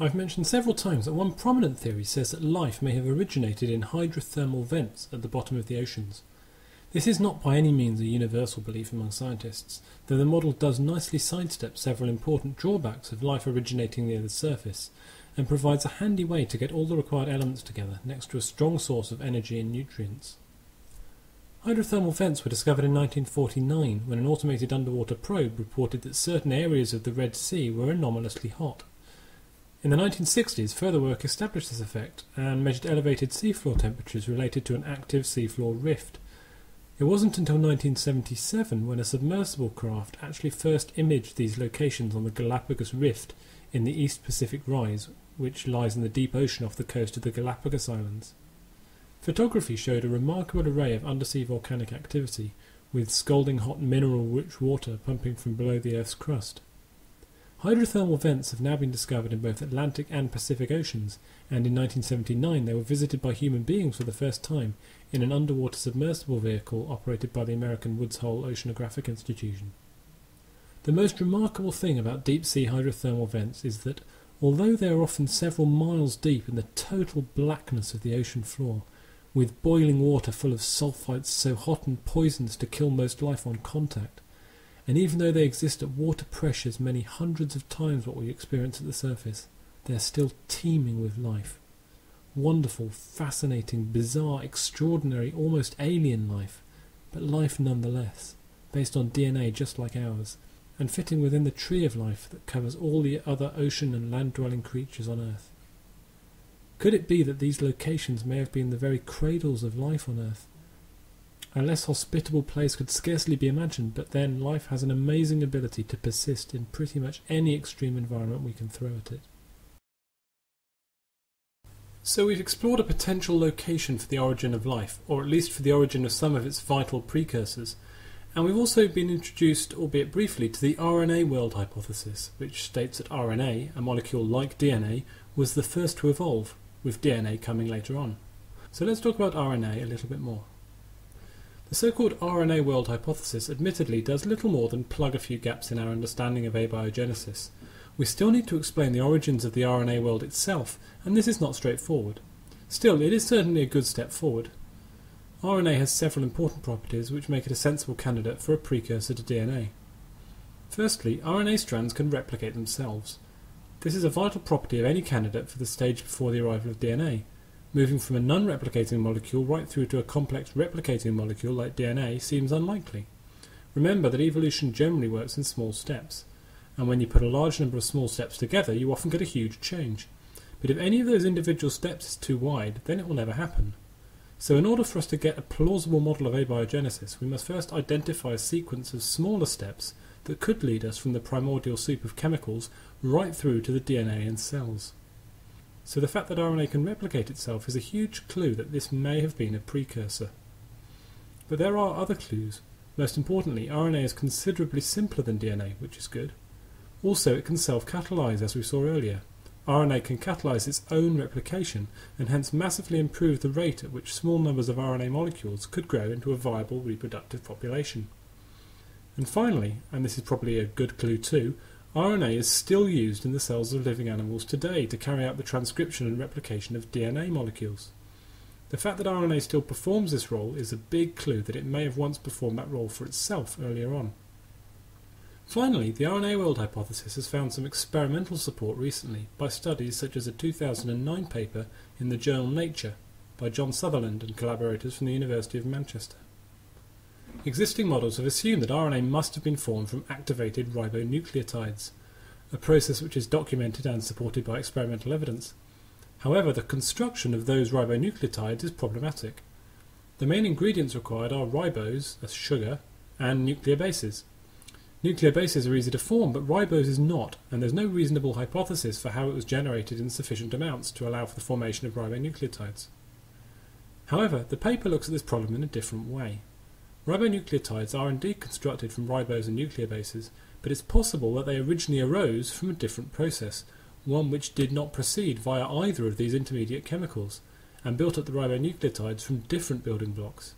I've mentioned several times that one prominent theory says that life may have originated in hydrothermal vents at the bottom of the oceans. This is not by any means a universal belief among scientists, though the model does nicely sidestep several important drawbacks of life originating near the surface, and provides a handy way to get all the required elements together next to a strong source of energy and nutrients. Hydrothermal vents were discovered in 1949 when an automated underwater probe reported that certain areas of the Red Sea were anomalously hot. In the 1960s, further work established this effect and measured elevated seafloor temperatures related to an active seafloor rift. It wasn't until 1977 when a submersible craft actually first imaged these locations on the Galapagos Rift in the East Pacific Rise, which lies in the deep ocean off the coast of the Galapagos Islands. Photography showed a remarkable array of undersea volcanic activity, with scalding hot mineral rich water pumping from below the Earth's crust. Hydrothermal vents have now been discovered in both Atlantic and Pacific Oceans, and in 1979 they were visited by human beings for the first time in an underwater submersible vehicle operated by the American Woods Hole Oceanographic Institution. The most remarkable thing about deep sea hydrothermal vents is that, although they are often several miles deep in the total blackness of the ocean floor, with boiling water full of sulfites so hot and poisonous to kill most life on contact, and even though they exist at water pressures many hundreds of times what we experience at the surface, they are still teeming with life. Wonderful, fascinating, bizarre, extraordinary, almost alien life, but life nonetheless, based on DNA just like ours, and fitting within the tree of life that covers all the other ocean and land dwelling creatures on Earth. Could it be that these locations may have been the very cradles of life on Earth, a less hospitable place could scarcely be imagined, but then life has an amazing ability to persist in pretty much any extreme environment we can throw at it. So we've explored a potential location for the origin of life, or at least for the origin of some of its vital precursors, and we've also been introduced, albeit briefly, to the RNA world hypothesis, which states that RNA, a molecule like DNA, was the first to evolve, with DNA coming later on. So let's talk about RNA a little bit more. The so-called RNA world hypothesis admittedly does little more than plug a few gaps in our understanding of abiogenesis. We still need to explain the origins of the RNA world itself, and this is not straightforward. Still, it is certainly a good step forward. RNA has several important properties which make it a sensible candidate for a precursor to DNA. Firstly, RNA strands can replicate themselves. This is a vital property of any candidate for the stage before the arrival of DNA. Moving from a non-replicating molecule right through to a complex replicating molecule like DNA seems unlikely. Remember that evolution generally works in small steps, and when you put a large number of small steps together you often get a huge change. But if any of those individual steps is too wide, then it will never happen. So in order for us to get a plausible model of abiogenesis, we must first identify a sequence of smaller steps that could lead us from the primordial soup of chemicals right through to the DNA in cells. So the fact that RNA can replicate itself is a huge clue that this may have been a precursor. But there are other clues. Most importantly, RNA is considerably simpler than DNA, which is good. Also, it can self-catalyze, as we saw earlier. RNA can catalyze its own replication, and hence massively improve the rate at which small numbers of RNA molecules could grow into a viable reproductive population. And finally, and this is probably a good clue too, RNA is still used in the cells of living animals today to carry out the transcription and replication of DNA molecules. The fact that RNA still performs this role is a big clue that it may have once performed that role for itself earlier on. Finally, the RNA world hypothesis has found some experimental support recently by studies such as a 2009 paper in the journal Nature by John Sutherland and collaborators from the University of Manchester. Existing models have assumed that RNA must have been formed from activated ribonucleotides, a process which is documented and supported by experimental evidence. However, the construction of those ribonucleotides is problematic. The main ingredients required are ribose, a sugar, and nucleobases. Nuclear bases are easy to form, but ribose is not, and there's no reasonable hypothesis for how it was generated in sufficient amounts to allow for the formation of ribonucleotides. However, the paper looks at this problem in a different way. Ribonucleotides are indeed constructed from ribose and nucleobases, but it's possible that they originally arose from a different process, one which did not proceed via either of these intermediate chemicals, and built up the ribonucleotides from different building blocks.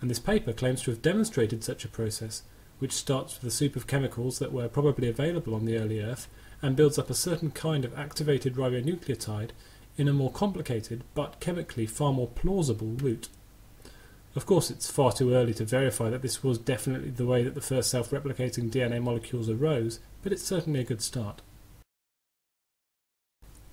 And this paper claims to have demonstrated such a process, which starts with a soup of chemicals that were probably available on the early Earth, and builds up a certain kind of activated ribonucleotide in a more complicated but chemically far more plausible route. Of course, it's far too early to verify that this was definitely the way that the first self replicating DNA molecules arose, but it's certainly a good start.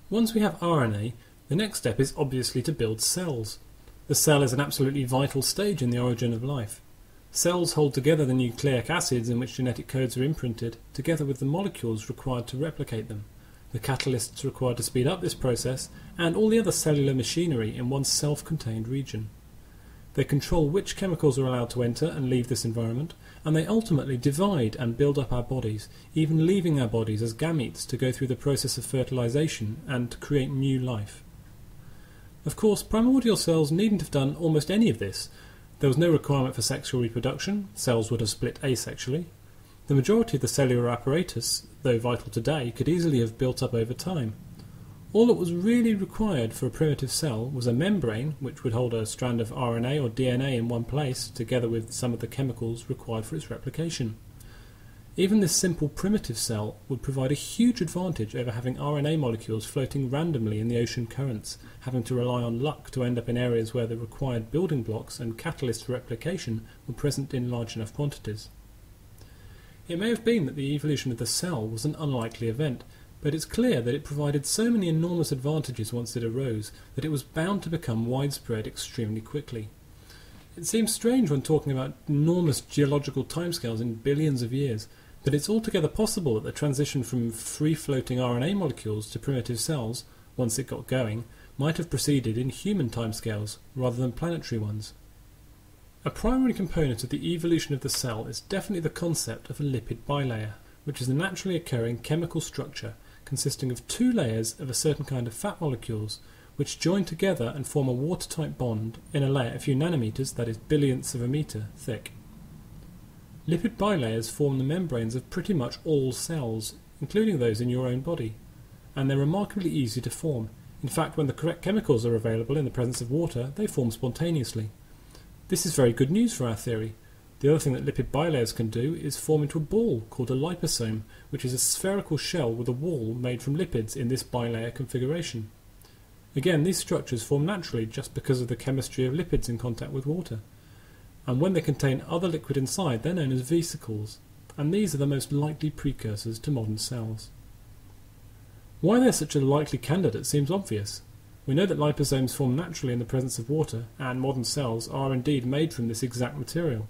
Once we have RNA, the next step is obviously to build cells. The cell is an absolutely vital stage in the origin of life. Cells hold together the nucleic acids in which genetic codes are imprinted, together with the molecules required to replicate them, the catalysts required to speed up this process, and all the other cellular machinery in one self contained region. They control which chemicals are allowed to enter and leave this environment, and they ultimately divide and build up our bodies, even leaving our bodies as gametes to go through the process of fertilization and to create new life. Of course, primordial cells needn't have done almost any of this, there was no requirement for sexual reproduction, cells would have split asexually. The majority of the cellular apparatus, though vital today, could easily have built up over time. All that was really required for a primitive cell was a membrane, which would hold a strand of RNA or DNA in one place, together with some of the chemicals required for its replication. Even this simple primitive cell would provide a huge advantage over having RNA molecules floating randomly in the ocean currents, having to rely on luck to end up in areas where the required building blocks and catalysts for replication were present in large enough quantities. It may have been that the evolution of the cell was an unlikely event, but it's clear that it provided so many enormous advantages once it arose that it was bound to become widespread extremely quickly. It seems strange when talking about enormous geological timescales in billions of years, but it's altogether possible that the transition from free floating RNA molecules to primitive cells, once it got going, might have proceeded in human timescales rather than planetary ones. A primary component of the evolution of the cell is definitely the concept of a lipid bilayer, which is a naturally occurring chemical structure consisting of two layers of a certain kind of fat molecules which join together and form a watertight bond in a layer a few nanometers, that is billionths of a meter, thick. Lipid bilayers form the membranes of pretty much all cells, including those in your own body, and they're remarkably easy to form. In fact, when the correct chemicals are available in the presence of water, they form spontaneously. This is very good news for our theory. The other thing that lipid bilayers can do is form into a ball called a liposome, which is a spherical shell with a wall made from lipids in this bilayer configuration. Again, these structures form naturally just because of the chemistry of lipids in contact with water and when they contain other liquid inside, they're known as vesicles, and these are the most likely precursors to modern cells. Why they're such a likely candidate seems obvious. We know that liposomes form naturally in the presence of water, and modern cells are indeed made from this exact material.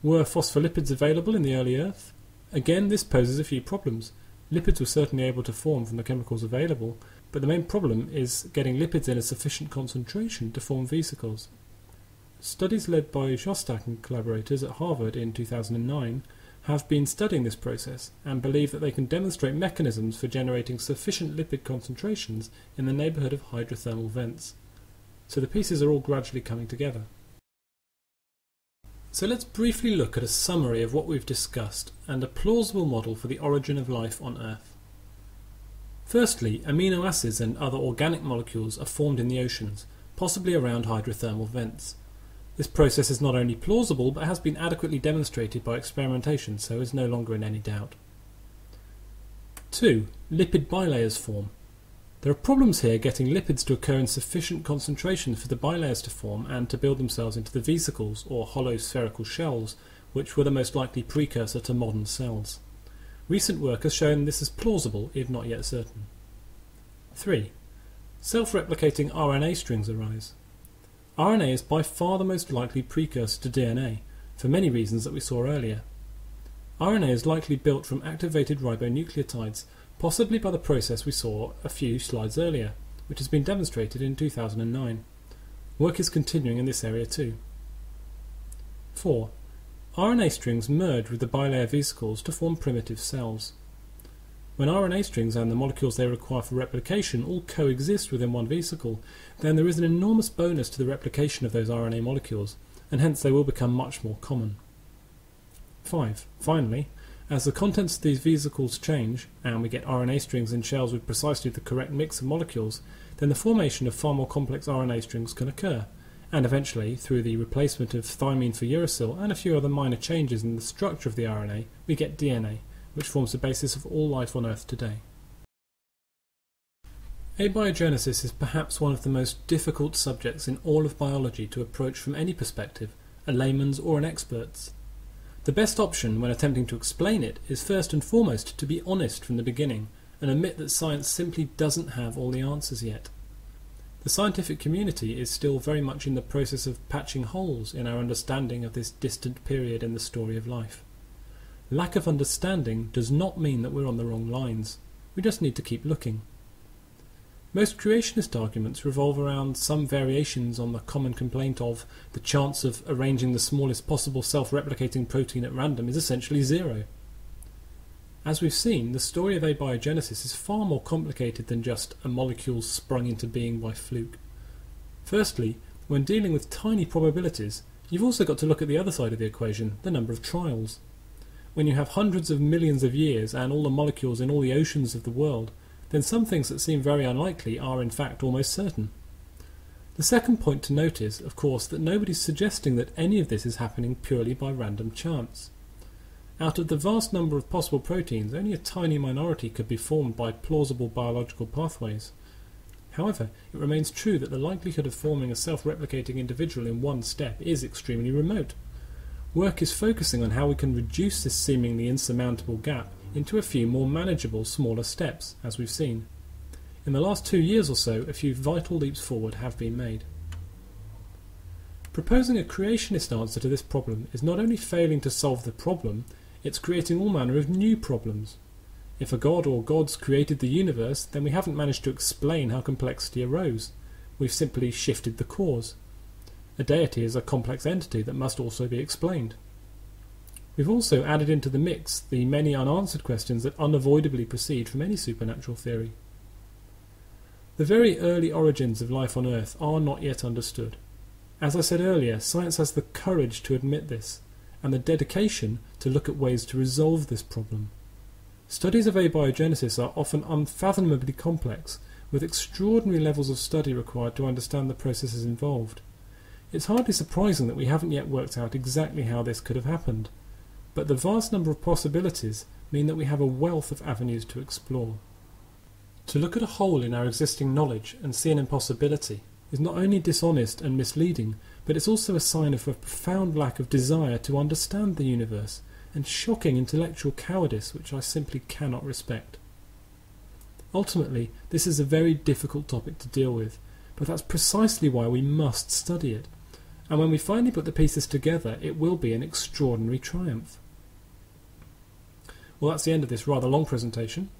Were phospholipids available in the early Earth? Again, this poses a few problems. Lipids were certainly able to form from the chemicals available, but the main problem is getting lipids in a sufficient concentration to form vesicles. Studies led by Szostak and collaborators at Harvard in 2009 have been studying this process and believe that they can demonstrate mechanisms for generating sufficient lipid concentrations in the neighbourhood of hydrothermal vents. So the pieces are all gradually coming together. So let's briefly look at a summary of what we've discussed and a plausible model for the origin of life on Earth. Firstly, amino acids and other organic molecules are formed in the oceans, possibly around hydrothermal vents. This process is not only plausible, but has been adequately demonstrated by experimentation, so is no longer in any doubt. 2. Lipid bilayers form. There are problems here getting lipids to occur in sufficient concentration for the bilayers to form and to build themselves into the vesicles, or hollow spherical shells, which were the most likely precursor to modern cells. Recent work has shown this is plausible, if not yet certain. 3. Self-replicating RNA strings arise. RNA is by far the most likely precursor to DNA, for many reasons that we saw earlier. RNA is likely built from activated ribonucleotides, possibly by the process we saw a few slides earlier, which has been demonstrated in 2009. Work is continuing in this area too. 4. RNA strings merge with the bilayer vesicles to form primitive cells. When RNA strings and the molecules they require for replication all coexist within one vesicle, then there is an enormous bonus to the replication of those RNA molecules, and hence they will become much more common. 5. Finally, as the contents of these vesicles change, and we get RNA strings in shells with precisely the correct mix of molecules, then the formation of far more complex RNA strings can occur, and eventually, through the replacement of thymine for uracil and a few other minor changes in the structure of the RNA, we get DNA, which forms the basis of all life on Earth today. Abiogenesis is perhaps one of the most difficult subjects in all of biology to approach from any perspective, a layman's or an expert's. The best option when attempting to explain it is first and foremost to be honest from the beginning and admit that science simply doesn't have all the answers yet. The scientific community is still very much in the process of patching holes in our understanding of this distant period in the story of life. Lack of understanding does not mean that we're on the wrong lines. We just need to keep looking. Most creationist arguments revolve around some variations on the common complaint of the chance of arranging the smallest possible self-replicating protein at random is essentially zero. As we've seen, the story of abiogenesis is far more complicated than just a molecule sprung into being by fluke. Firstly, when dealing with tiny probabilities, you've also got to look at the other side of the equation, the number of trials. When you have hundreds of millions of years and all the molecules in all the oceans of the world, then some things that seem very unlikely are in fact almost certain. The second point to note is, of course, that nobody's suggesting that any of this is happening purely by random chance. Out of the vast number of possible proteins, only a tiny minority could be formed by plausible biological pathways. However, it remains true that the likelihood of forming a self-replicating individual in one step is extremely remote. Work is focusing on how we can reduce this seemingly insurmountable gap into a few more manageable, smaller steps, as we've seen. In the last two years or so, a few vital leaps forward have been made. Proposing a creationist answer to this problem is not only failing to solve the problem, it's creating all manner of new problems. If a god or gods created the universe, then we haven't managed to explain how complexity arose. We've simply shifted the cause. A deity is a complex entity that must also be explained. We've also added into the mix the many unanswered questions that unavoidably proceed from any supernatural theory. The very early origins of life on Earth are not yet understood. As I said earlier, science has the courage to admit this, and the dedication to look at ways to resolve this problem. Studies of abiogenesis are often unfathomably complex, with extraordinary levels of study required to understand the processes involved. It's hardly surprising that we haven't yet worked out exactly how this could have happened but the vast number of possibilities mean that we have a wealth of avenues to explore. To look at a hole in our existing knowledge and see an impossibility is not only dishonest and misleading, but it's also a sign of a profound lack of desire to understand the universe and shocking intellectual cowardice which I simply cannot respect. Ultimately, this is a very difficult topic to deal with, but that's precisely why we must study it. And when we finally put the pieces together, it will be an extraordinary triumph. Well, that's the end of this rather long presentation.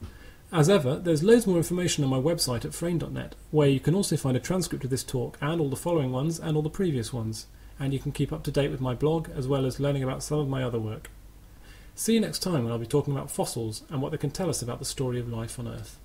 As ever, there's loads more information on my website at frayn.net, where you can also find a transcript of this talk and all the following ones and all the previous ones, and you can keep up to date with my blog as well as learning about some of my other work. See you next time when I'll be talking about fossils and what they can tell us about the story of life on Earth.